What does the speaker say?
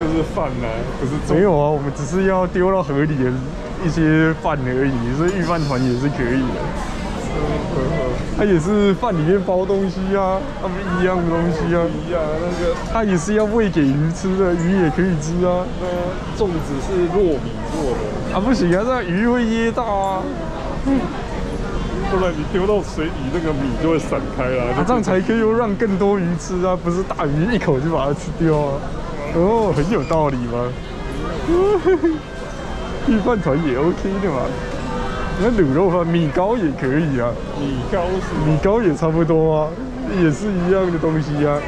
就是饭啊、不是重没有啊，我们只是要丢到河里的一些饭而已，所以预饭团也是可以的。它也是饭里面包东西啊，它们一样的东西啊，一样，那个它也是要喂给鱼吃的，鱼也可以吃啊。那粽子是糯米做的，啊不行啊，这样鱼会噎到啊，不然你丢到水里，那个米就会散开啦。啊这样才可以让更多鱼吃啊，不是大鱼一口就把它吃掉啊。哦，很有道理嘛。预饭团也 OK 的嘛，那卤肉饭、米糕也可以啊。米糕是米糕也差不多啊，也是一样的东西啊。